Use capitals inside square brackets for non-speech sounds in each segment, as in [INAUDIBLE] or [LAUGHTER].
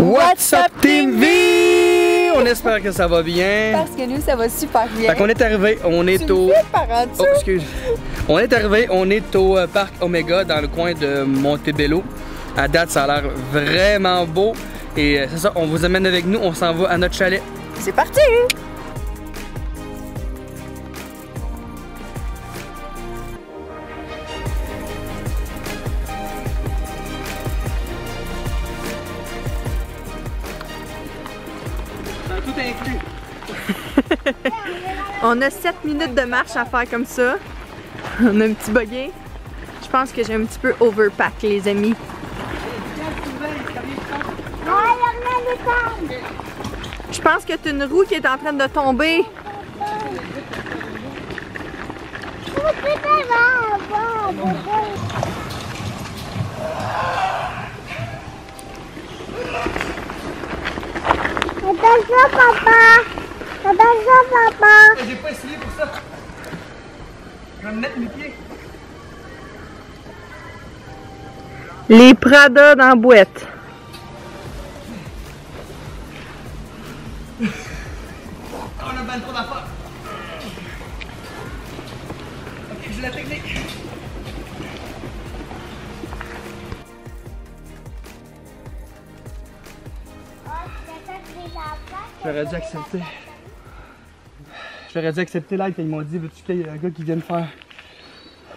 What's up Team V? On espère que ça va bien. Parce que nous, ça va super bien. Fait qu'on est arrivé, on est Tu au... par en? Oh, excuse. On est arrivé, on est au euh, parc Omega dans le coin de Montebello. À date, ça a l'air vraiment beau. Et euh, c'est ça, on vous amène avec nous, on s'en va à notre chalet. C'est parti! [LAUGHS] On a 7 minutes de marche à faire comme ça. On a un petit buggy. Je pense que j'ai un petit peu overpack, les amis. Je pense que t'as une roue qui est en train de tomber. Attention papa Attention papa? J'ai pas essayé pour ça. Je vais me mettre mes pieds. Les Prada dans la boîte. On a ben trop d'affaires. Ok, j'ai la technique. J'aurais dû accepter. J'aurais dû accepter l'aide quand ils m'ont dit veux-tu qu'il y ait un gars qui vienne faire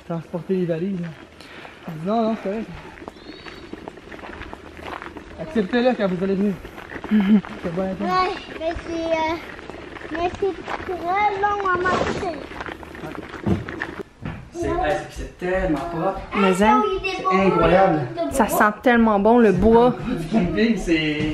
transporter les valises? là? J'ai dit, non, non, c'est correct. Acceptez-le quand vous allez venir. [LAUGHS] c'est bon, attends. Ouais, mais c'est... euh, mais c'est très long à marcher. C'est hey, tellement propre. Mais hein, C'est incroyable. ça sent tellement bon le bois. Du camping, c'est.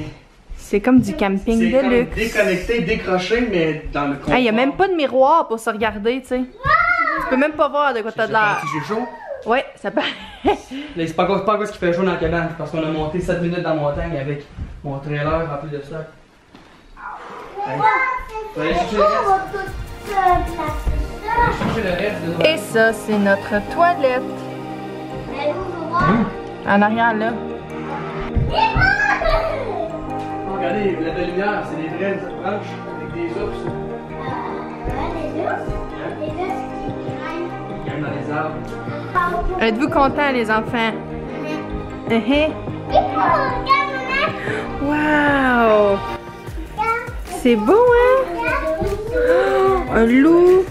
C'est comme du camping de comme luxe. déconnecté, décroché, mais dans le confort. Il n'y a même pas de miroir pour se regarder, tu sais. Tu peux même pas voir de quoi t'as de l'air. J'ai chaud. Ouais, ça paraît. [LAUGHS] C'est pas c'est pas encore ce qui fait chaud dans la cabane, parce qu'on a monté 7 minutes dans la montagne avec mon trailer rempli de stock. Nos Et ça, c'est notre toilette. En arrière, là. Regardez, la belle lumière, c'est des vraies branches avec des ours Les ours Les ours qui grimpent. qui aiment dans les arbres. Êtes-vous contents, les enfants? Uh -huh. Wow! C'est beau, hein? Oh, un loup!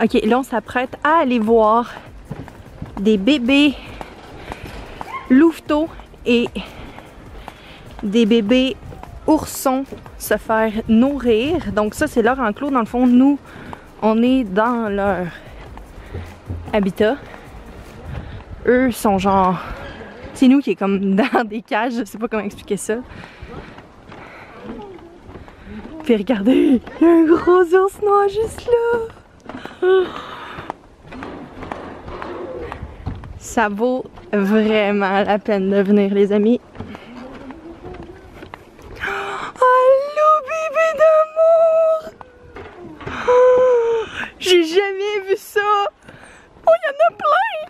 Ok, là, on s'apprête à aller voir des bébés louveteaux et des bébés oursons se faire nourrir. Donc ça, c'est leur enclos. Dans le fond, nous, on est dans leur habitat. Eux sont genre... C'est nous qui est comme [LAUGHS] dans des cages. Je sais pas comment expliquer ça. Puis regardez, il y a un gros ours noir juste là. Ça vaut vraiment la peine de venir, les amis. Allô, bébé d'amour! Oh, J'ai jamais vu ça! Oh, il y en a plein!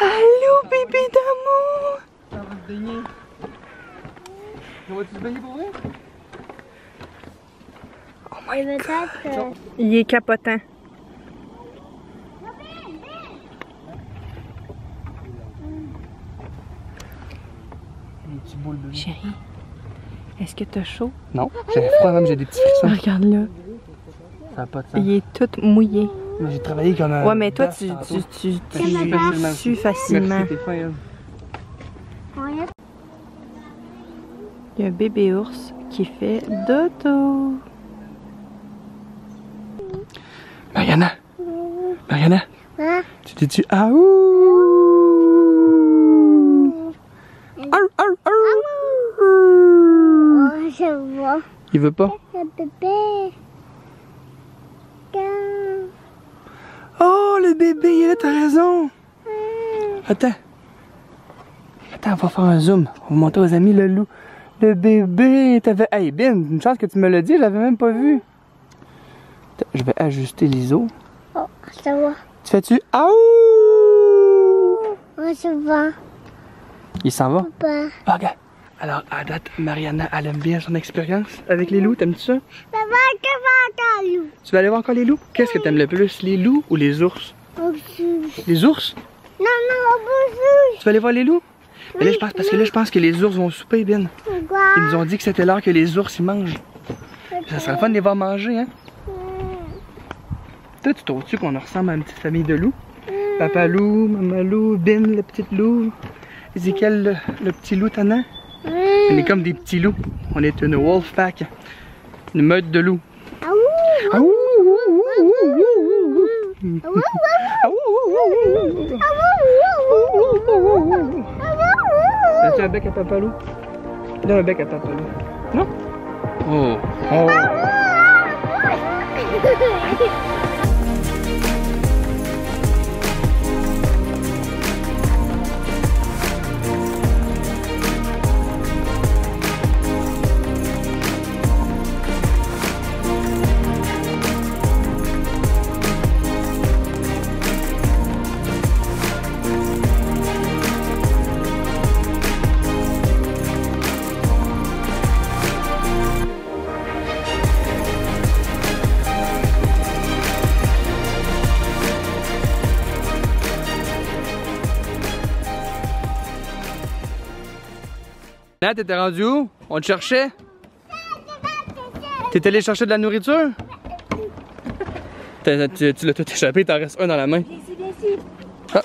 Allô, bébé d'amour! Ça va se baigner. On va-tu se baigner pour vrai? Et Il est capotant. Chérie, est-ce que t'as chaud? Non, j'ai froid même, j'ai des petits frissons. Regarde là, Ça n'a pas de sens. il est tout mouillé. Mais J'ai travaillé comme un. Ouais, mais toi, tu, tu, tu, tu, Merci, tu facilement. sues facilement. Merci, t'es fin, hein. Il y a un bébé ours qui fait dodo. Mariana! Mariana! Hein? Tu dis-tu ah. Oh, je vois. Il veut pas? Le bébé. Regarde. Oh, le bébé, il est là, t'as raison! Attends. Attends, on va faire un zoom. On va montrer aux amis le loup. Le bébé, t'avais. Hey, Ben, une chance que tu me l'as dit, je l'avais même pas vu. Je vais ajuster l'ISO. Oh, ça va. Tu fais-tu Ah ouh! Oh, ça va. Il s'en va? Papa. Ah, regarde. Alors, à date, Mariana, elle aime bien son expérience avec les loups. T'aimes-tu ça? Papa, que va ta loup? Tu vas aller voir encore les loups? Qu'est-ce que t'aimes le plus, les loups ou les ours? Non, Les ours? non, bonjour. Tu vas aller voir les loups? Mais là, je pense, parce que là, je pense que les ours vont souper, Ben. Ils nous ont dit que c'était l'heure que les ours, ils mangent. Ça serait fun de les voir manger, hein? Toi, tu trouves-tu qu'on ressemble à une petite famille de loups? Papa loup, maman loup, Ben, le petit loup, Ezekiel, le, le petit loup tannant. On est comme des petits loups. On est une wolf pack. Une meute de loups. Ah. Ah. Ah. As-tu un bec à papa loup? Donne un bec à papa loup. Non? Oh. Oh. Là, t'étais rendu où? On te cherchait? T'es allé chercher de la nourriture? Tu, tu l'as tout échappé, t'en restes un dans la main. Ah.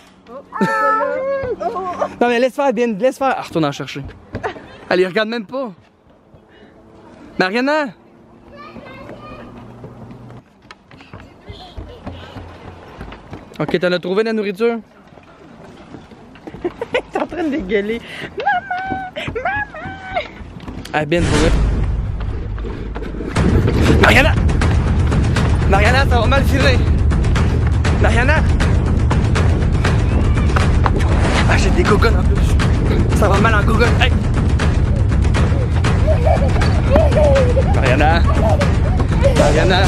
non mais laisse faire, bien, laisse faire. Ah, retourne en chercher. Allez, regarde même pas. Mariana! Ok, t'en as trouvé de la nourriture? [LAUGHS] T'es en train de dégueuler. Ah, bien trouvé. Mariana! Mariana, ça va mal filer! Mariana! Ah, j'ai des gogones en plus. Ça va mal en gogones. Hey! Mariana! Mariana!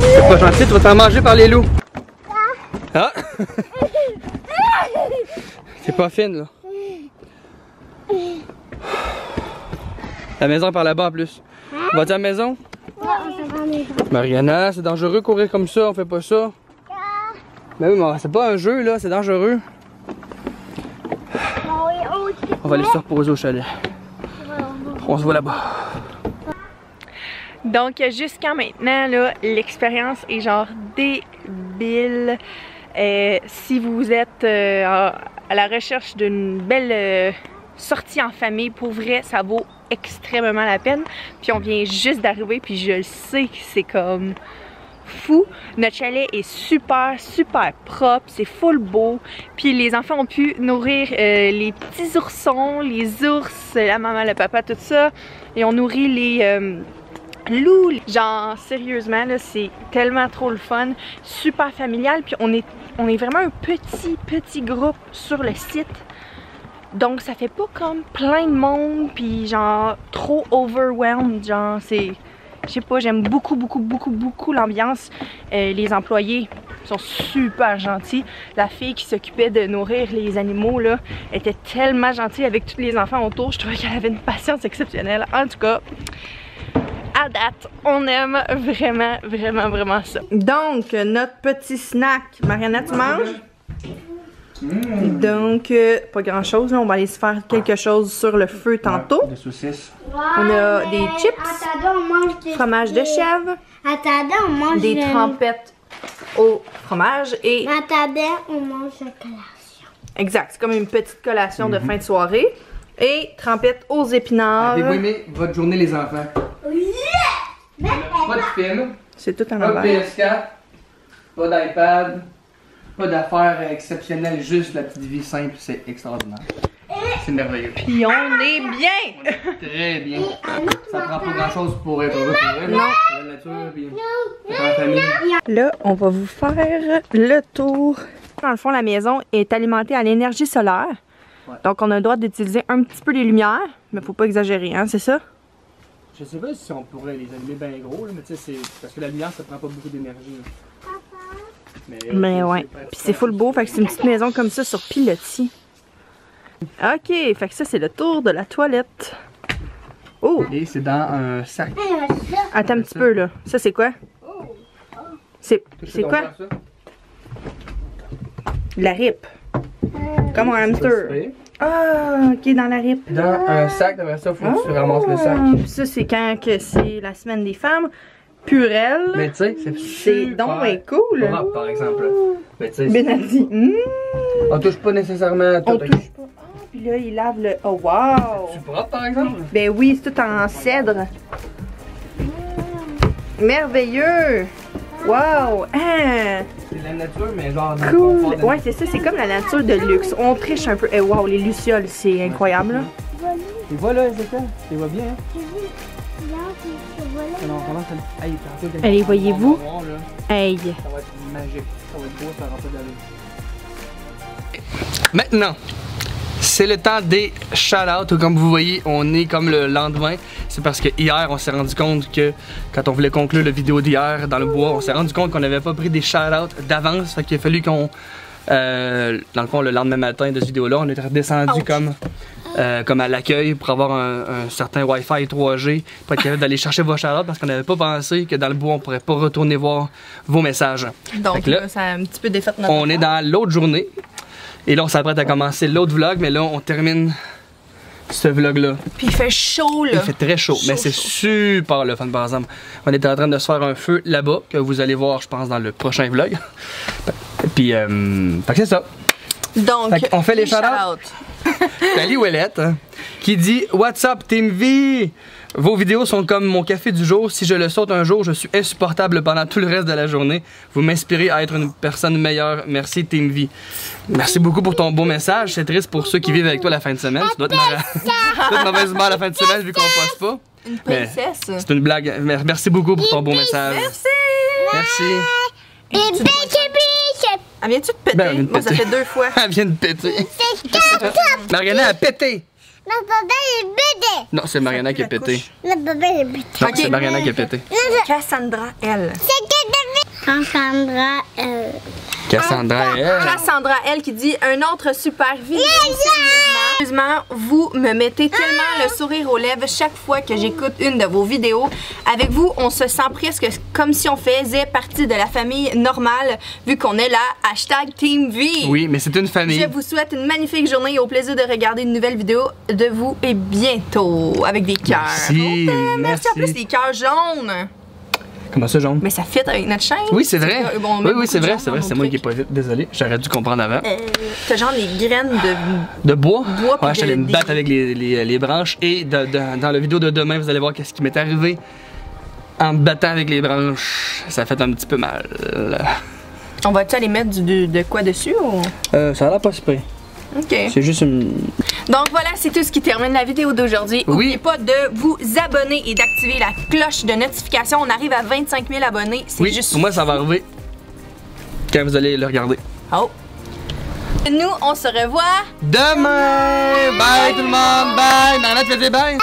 C'est pas gentil, tu vas te faire manger par les loups. Ah! [LAUGHS] C'est pas fine, là. La maison par là-bas en plus. Vas-tu à la maison? Mariana, c'est dangereux courir comme ça, on fait pas ça. Mais oui, mais c'est pas un jeu là, c'est dangereux. On va aller se reposer au chalet. On se voit là-bas. Donc, jusqu'à maintenant, l'expérience est genre débile. Euh, si vous êtes euh, à- à la recherche d'une belle euh, sortie en famille, pour vrai, ça vaut extrêmement la peine. Puis on vient juste d'arriver, puis je le sais que c'est comme fou. Notre chalet est super, super propre, c'est full beau. Puis les enfants ont pu nourrir euh, les petits oursons, les ours, la maman, le papa, tout ça. Et on nourrit les... euh, loups. Genre, sérieusement, là, c'est tellement trop le fun. Super familial. Puis on est, on est vraiment un petit, petit groupe sur le site. Donc, ça fait pas comme plein de monde. Puis, genre, trop overwhelmed. Genre, c'est. Je sais pas, j'aime beaucoup, beaucoup, beaucoup, beaucoup l'ambiance. Euh, les employés sont super gentils. La fille qui s'occupait de nourrir les animaux, là, était tellement gentille avec tous les enfants autour. Je trouvais qu'elle avait une patience exceptionnelle. En tout cas, à date, on aime vraiment, vraiment, vraiment ça. Donc, notre petit snack. Mariana, tu manges? Donc, euh, pas grand chose. On va aller se faire quelque chose sur le feu tantôt. Des saucisses. On a des chips, Attendez, on mange des... fromage de chèvre, Attendez, on mange des le- trempettes au fromage et Attendez, on mange la collation. exact, c'est comme une petite collation de fin de soirée et trempettes aux épinards. Avez-vous aimé votre journée, les enfants? Pas de film, C'est tout en pas de envers. PS4, pas d'iPad, pas d'affaires exceptionnelles, juste la petite vie simple, c'est extraordinaire. C'est merveilleux. Puis on est bien. Très bien. Ça prend pas grand chose pour être heureux. Non. La nature, puis famille. Là, on va vous faire le tour. Dans le fond, la maison est alimentée à l'énergie solaire. Ouais. Donc, on a le droit d'utiliser un petit peu les lumières, mais faut pas exagérer, hein, c'est ça? Je sais pas si on pourrait les allumer bien gros, là, mais tu sais, c'est parce que la lumière, ça prend pas beaucoup d'énergie. Mais, euh, ouais. c'est- Puis c'est full beau, fait que c'est une petite maison comme ça sur pilotis. Ok, fait que ça, c'est le tour de la toilette. Oh, Et c'est dans un sac. attends un petit peu, là. Ça, c'est quoi? C'est c'est quoi? La rip. Comme un hamster. Ah, ok, dans la rip. Dans un sac, après ça, faut que tu ramasses le sac. Ah, puis ça, c'est quand que c'est la semaine des femmes. Purelle. Mais tu sais, c'est C'est donc bien cool. propre, par exemple. Mais tu sais, Benadi. Hum, on touche pas nécessairement à tout. on touche pas. Ah, puis là, il lave le. Oh, wow! C'est propre, par exemple? Ben oui, c'est tout en cèdre. Merveilleux! Wow! Hein? C'est la nature, mais genre Cool! Ouais, c'est ça, c'est comme la nature de luxe. On triche un peu. Eh, wow, les lucioles, c'est incroyable. là. Et voilà, Ezekiel, tu les vois bien, hein? Hey, Allez, voyez-vous? Hey! Ça va être magique. Ça va être beau, ça va remplir d'allure. Maintenant, c'est le temps des shout-outs. Comme vous voyez, on est comme le lendemain. C'est parce que hier, on s'est rendu compte que quand on voulait conclure la vidéo d'hier dans le bois, on s'est rendu compte qu'on n'avait pas pris des shout-outs d'avance. Fait qu'il a fallu qu'on. euh, dans le fond, le lendemain matin de cette vidéo-là, on est redescendu comme, euh, comme à l'accueil pour avoir un, un certain Wi-Fi 3G pour être capable d'aller chercher vos shout-outs parce qu'on n'avait pas pensé que dans le bois, on pourrait pas retourner voir vos messages. Donc là, là, ça a un petit peu défait notre. On est dans l'autre journée. Et là, on s'apprête à commencer l'autre vlog, mais là, on termine ce vlog-là. Puis il fait chaud, là. Il fait très chaud, Chaud, mais c'est super le fun, par exemple. On est en train de se faire un feu là-bas, que vous allez voir, je pense, dans le prochain vlog. Puis, euh, c'est ça. Donc, Fait qu'on fait les shout-outs? shout-outs. [LAUGHS] Tali Ouellette, hein, qui dit What's up, Team V? Vos vidéos sont comme mon café du jour. Si je le saute un jour, je suis insupportable pendant tout le reste de la journée. Vous m'inspirez à être une personne meilleure. Merci, Team V. Merci beaucoup pour ton beau message. C'est triste pour ceux qui vivent avec toi la fin de semaine. Tu dois être, mar- [LAUGHS] tu dois être mauvaise humeur la fin de semaine vu qu'on poste pas. Une Mais- princesse. C'est une blague. Mer- Merci beaucoup pour ton beau message. Merci! Merci. Ah, viens-tu de péter? Ben, elle vient de Moi, ça fait deux fois. [LAUGHS] Elle vient de péter. C'est quatre. Mariana a pété. Ma bébé est bébé. Non, c'est Mariana qui a pété. Ma bébé est bébé. Non, c'est Mariana qui a pété. Cassandra, elle. C'est. Cassandra, euh. Cassandra, elle. Cassandra, elle, qui dit un autre super vidéo. Sérieusement, vous me mettez tellement le sourire aux lèvres chaque fois que j'écoute une de vos vidéos. Avec vous, on se sent presque comme si on faisait partie de la famille normale, vu qu'on est là, hashtag Team V. Oui, mais c'est une famille. Je vous souhaite une magnifique journée et au plaisir de regarder une nouvelle vidéo de vous et bientôt avec des cœurs. Merci, t'aime. Merci. En merci. plus, des cœurs jaunes. Comment ça, jaune? Mais ça fit avec notre chaîne. Oui, c'est vrai. Bon, oui, oui, c'est vrai, c'est vrai, c'est moi qui ai pas vite. Désolé, j'aurais dû comprendre avant. Euh, T'as genre les graines de De bois? bois, ouais, j'allais me des- battre avec les, les, les branches. Et de- de- dans la vidéo de demain, vous allez voir qu'est-ce qui m'est arrivé en me battant avec les branches. Ça fait un petit peu mal. On va-tu aller mettre du, de, de quoi dessus ou... Euh, ça a l'air pas super. OK. C'est juste une. Donc voilà, c'est tout ce qui termine la vidéo d'aujourd'hui. Oui. N'oubliez pas de vous abonner et d'activer la cloche de notification. On arrive à 25 000 abonnés. C'est Oui, juste... pour moi, ça va arriver quand vous allez le regarder. Oh. Nous, on se revoit Demain! Bye tout le monde! Bye! Mariana, tu fais des bye?